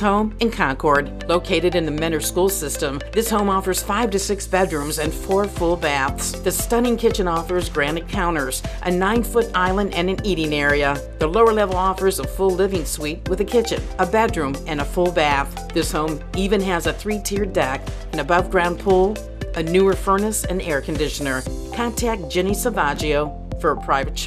home in Concord. Located in the Mentor school system, this home offers five to six bedrooms and four full baths. The stunning kitchen offers granite counters, a nine foot island, and an eating area. The lower level offers a full living suite with a kitchen, a bedroom, and a full bath. This home even has a three tiered deck, an above ground pool, a newer furnace, and air conditioner. Contact Jenny Salvaggio for a private show.